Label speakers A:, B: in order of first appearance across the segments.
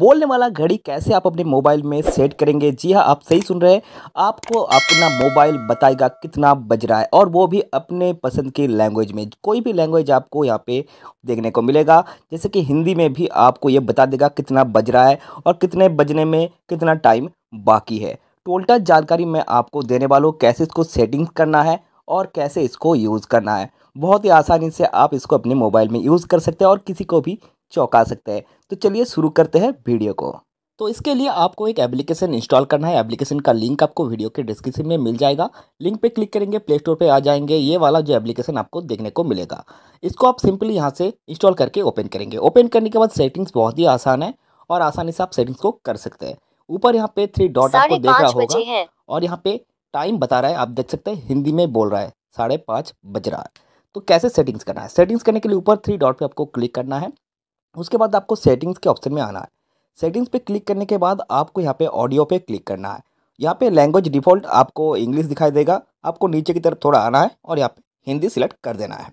A: बोलने वाला घड़ी कैसे आप अपने मोबाइल में सेट करेंगे? जी हाँ आप सही सुन रहे हैं। आपको अपना मोबाइल बताएगा कितना बज रहा है और वो भी अपने पसंद की लैंग्वेज में। कोई भी लैंग्वेज आपको यहाँ पे देखने को मिलेगा। जैसे कि हिंदी में भी आपको ये बता देगा कितना बज रहा है और कितने बजने में कितना टाइम बाकी है। टोटल जानकारी मैं आपको देने वाला हूँ, कैसे इसको सेटिंग करना है और कैसे इसको यूज़ करना है। बहुत ही आसानी से आप इसको अपने मोबाइल में यूज़ कर सकते हैं और किसी को भी चौंका सकते हैं। तो चलिए शुरू करते हैं वीडियो को। तो इसके लिए आपको एक एप्लीकेशन इंस्टॉल करना है। एप्लीकेशन का लिंक आपको वीडियो के डिस्क्रिप्शन में मिल जाएगा। लिंक पे क्लिक करेंगे प्ले स्टोर पर आ जाएँगे। ये वाला जो एप्लीकेशन आपको देखने को मिलेगा। इसको आप सिंपली यहाँ से इंस्टॉल करके ओपन करेंगे। ओपन करने के बाद सेटिंग्स बहुत ही आसान है और आसानी से आप सेटिंग्स को कर सकते हैं। ऊपर यहाँ पे थ्री डॉट आपको देख रहा होगा और यहाँ पे टाइम बता रहा है आप देख सकते हैं हिंदी में बोल रहा है साढ़े पाँच बज रहा है। तो कैसे सेटिंग्स करना है? सेटिंग्स करने के लिए ऊपर थ्री डॉट पे आपको क्लिक करना है। उसके बाद आपको सेटिंग्स के ऑप्शन में आना है। सेटिंग्स पे क्लिक करने के बाद आपको यहाँ पे ऑडियो पे क्लिक करना है। यहाँ पे लैंग्वेज डिफ़ॉल्ट आपको इंग्लिश दिखाई देगा। आपको नीचे की तरफ़ थोड़ा आना है और यहाँ पे हिंदी सिलेक्ट कर देना है।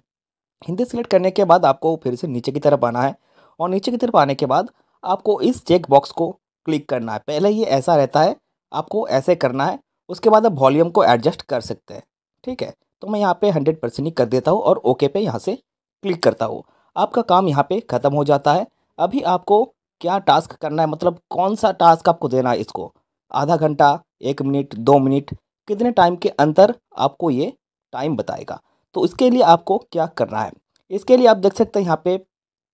A: हिंदी सिलेक्ट करने के बाद आपको फिर से नीचे की तरफ़ आना है और नीचे की तरफ़ आने के बाद आपको इस चेक बॉक्स को क्लिक करना है। पहले ये ऐसा रहता है, आपको ऐसे करना है, उसके बाद आप वॉल्यूम को एडजस्ट कर सकते हैं। ठीक है? तो मैं यहाँ पे हंड्रेड परसेंट ही कर देता हूँ और ओके पे यहाँ से क्लिक करता हूँ। आपका काम यहाँ पे ख़त्म हो जाता है। अभी आपको क्या टास्क करना है? मतलब कौन सा टास्क आपको देना है इसको? आधा घंटा, एक मिनट दो मिनट कितने टाइम के अंतर आपको ये टाइम बताएगा? तो इसके लिए आपको क्या करना है? इसके लिए आप देख सकते हैं यहाँ पे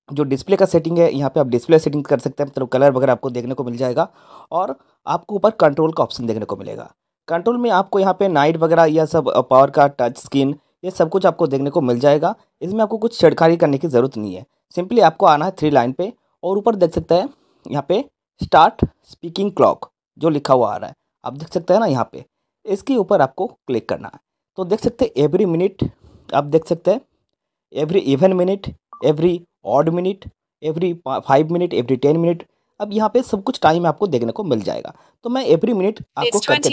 A: जो डिस्प्ले का सेटिंग है, यहाँ पे आप डिस्प्ले सेटिंग कर सकते हैं। मतलब कलर वगैरह आपको देखने को मिल जाएगा और आपको ऊपर कंट्रोल का ऑप्शन देखने को मिलेगा। कंट्रोल में आपको यहाँ पे नाइट वगैरह यह सब पावर का टच स्क्रीन, ये सब कुछ आपको देखने को मिल जाएगा। इसमें आपको कुछ छिड़खाड़ी करने की ज़रूरत नहीं है। सिंपली आपको आना है थ्री लाइन पे और ऊपर देख सकते हैं, यहाँ पे स्टार्ट स्पीकिंग क्लॉक, जो लिखा हुआ आ रहा है। आप देख सकते हैं ना यहाँ पे, इसके ऊपर आपको क्लिक करना है। तो देख सकते हैं एवरी मिनट आप देख सकते हैं every even minute every odd minute every five minute every ten minute अब यहाँ पे सब कुछ टाइम आपको देखने को मिल जाएगा। तो मैं एवरी मिनट आपको करके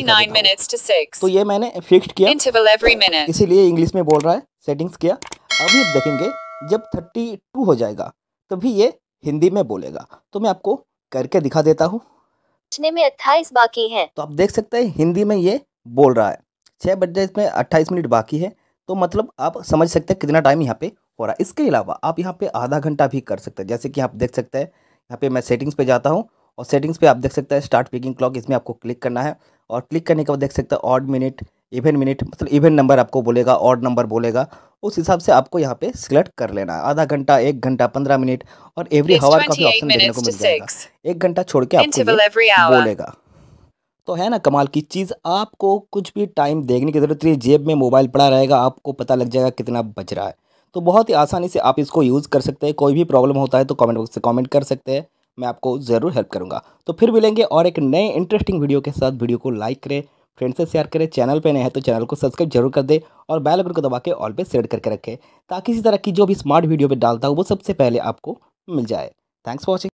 A: तो ये मैंने फिक्स्ड किया। इसीलिए इंग्लिश में बोल रहा है सेटिंग्स किया। अभी देखेंगे जब थर्टी टू हो जाएगा तभी ये हिंदी में बोलेगा। तो मैं आपको करके दिखा देता हूँ।
B: में अट्ठाईस बाकी है?
A: तो आप देख सकते हैं हिंदी में ये बोल रहा है। छः बजे इसमें अट्ठाईस मिनट बाकी है। तो मतलब आप समझ सकते हैं कितना टाइम यहाँ पे हो रहा है। इसके अलावा आप यहाँ पे आधा घंटा भी कर सकते हैं। जैसे कि आप देख सकते हैं यहाँ पे मैं सेटिंग्स पे जाता हूँ और सेटिंग्स पे आप देख सकते हैं स्टार्ट पिकिंग क्लॉक इसमें आपको क्लिक करना है और क्लिक करने के बाद देख सकते हैं ऑड मिनट इवन मिनट मतलब इवन नंबर आपको बोलेगा ऑड नंबर बोलेगा उस हिसाब से आपको यहाँ पे सिलेक्ट कर लेना है। आधा घंटा एक घंटा पंद्रह मिनट और एवरी हवर का भी ऑप्शन देखने को मिल जाएगा। एक घंटा छोड़ के आपको बोलेगा। तो है ना कमाल की चीज़ आपको कुछ भी टाइम देखने की ज़रूरत नहीं जेब में मोबाइल पड़ा रहेगा आपको पता लग जाएगा कितना बच रहा है। तो बहुत ही आसानी से आप इसको यूज़ कर सकते हैं। कोई भी प्रॉब्लम होता है तो कमेंट बॉक्स से कमेंट कर सकते हैं। मैं आपको ज़रूर हेल्प करूँगा। तो फिर मिलेंगे और एक नए इंटरेस्टिंग वीडियो के साथ। वीडियो को लाइक करें, फ्रेंड्स से शेयर करें, चैनल पे नए हैं तो चैनल को सब्सक्राइब ज़रूर कर दे और बेल आइकन को दबा के ऑल पे सेट करके रखें ताकि इसी तरह की जो भी स्मार्ट वीडियो पे डालता हूँ, वो सबसे पहले आपको मिल जाए। Thanks for watching.